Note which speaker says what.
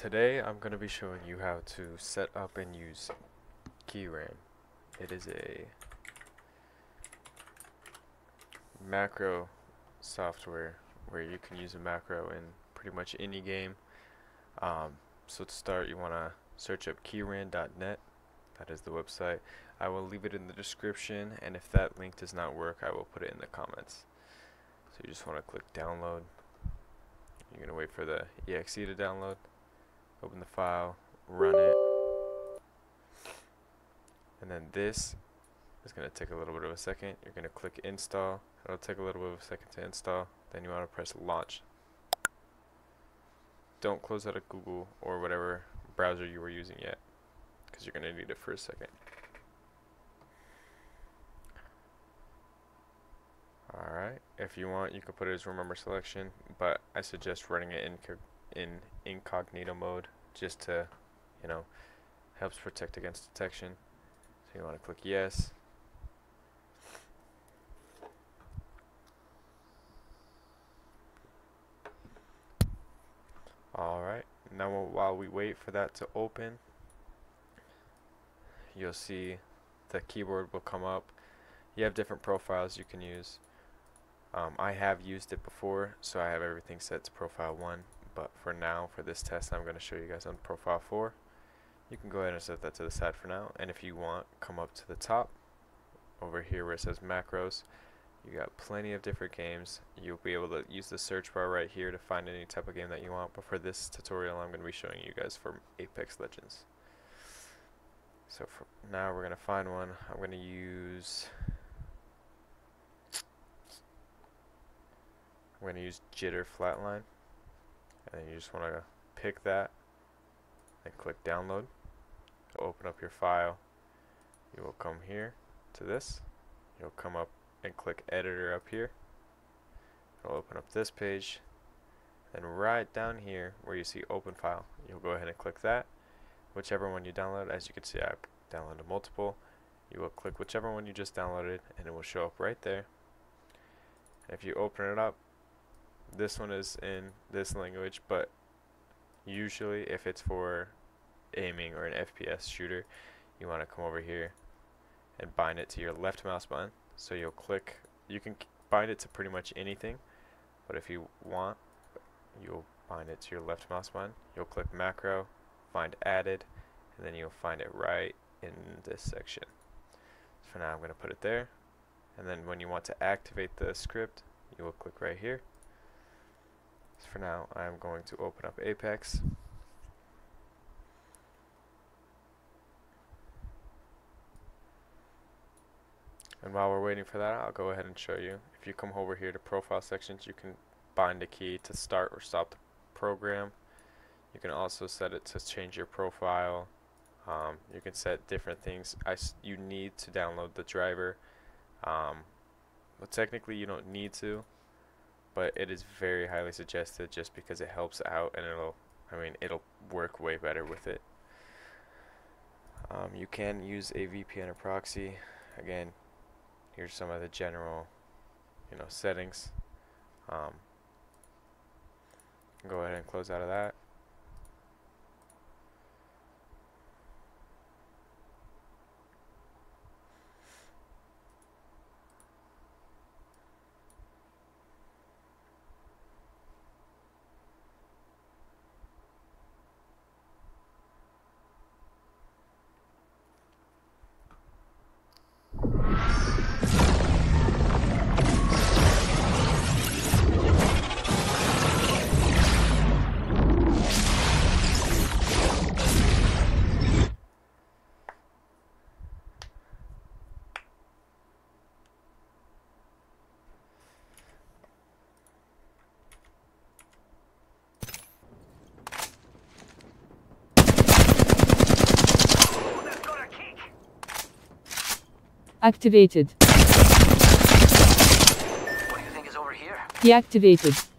Speaker 1: Today I'm going to be showing you how to set up and use KeyRan. It is a macro software where you can use a macro in pretty much any game. Um, so to start you want to search up keyran.net that is the website. I will leave it in the description and if that link does not work I will put it in the comments. So you just want to click download. You're going to wait for the exe to download open the file, run it, and then this is going to take a little bit of a second. You're going to click install. It'll take a little bit of a second to install. Then you want to press launch. Don't close out of Google or whatever browser you were using yet because you're going to need it for a second. Alright, if you want you can put it as remember selection, but I suggest running it in in incognito mode just to, you know, helps protect against detection. So you want to click yes. Alright, now while we wait for that to open, you'll see the keyboard will come up. You have different profiles you can use. Um, I have used it before, so I have everything set to profile 1 but for now for this test I'm going to show you guys on profile 4 you can go ahead and set that to the side for now and if you want come up to the top. Over here where it says macros you got plenty of different games. You'll be able to use the search bar right here to find any type of game that you want but for this tutorial I'm going to be showing you guys from Apex Legends. So for now we're going to find one. I'm going to use I'm going to use jitter flatline and you just want to pick that and click download. It'll open up your file. You will come here to this. You'll come up and click editor up here. It'll open up this page. And right down here where you see open file you'll go ahead and click that. Whichever one you download as you can see I downloaded multiple. You will click whichever one you just downloaded and it will show up right there. If you open it up this one is in this language, but usually if it's for aiming or an FPS shooter, you want to come over here and bind it to your left mouse button. So you'll click, you can bind it to pretty much anything, but if you want, you'll bind it to your left mouse button. You'll click macro, find added, and then you'll find it right in this section. For now I'm going to put it there. And then when you want to activate the script, you will click right here for now, I'm going to open up Apex. And while we're waiting for that, I'll go ahead and show you. If you come over here to profile sections, you can bind a key to start or stop the program. You can also set it to change your profile. Um, you can set different things. I you need to download the driver. Um, well, technically, you don't need to but it is very highly suggested just because it helps out and it'll I mean it'll work way better with it. Um, you can use a VPN or proxy. Again here's some of the general you know settings. Um, go ahead and close out of that
Speaker 2: Activated.
Speaker 3: What do you think is over here?
Speaker 2: Deactivated.